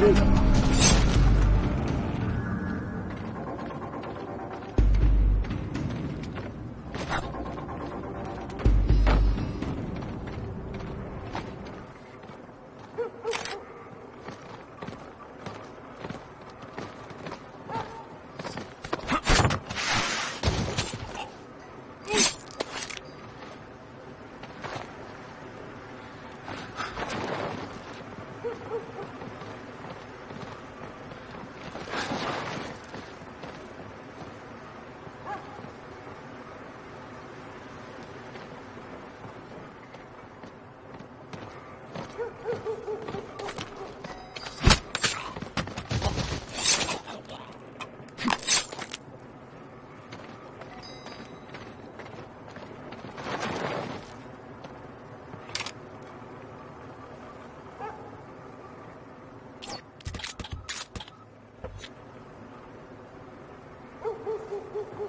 Good.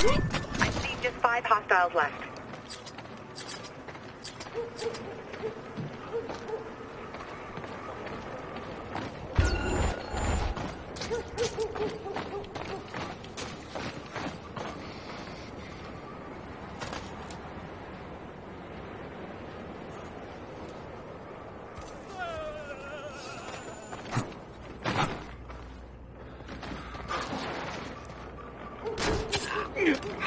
I see just five hostiles left.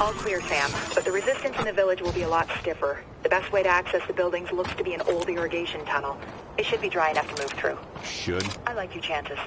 All clear, Sam, but the resistance in the village will be a lot stiffer. The best way to access the buildings looks to be an old irrigation tunnel. It should be dry enough to move through. Should? I like your chances.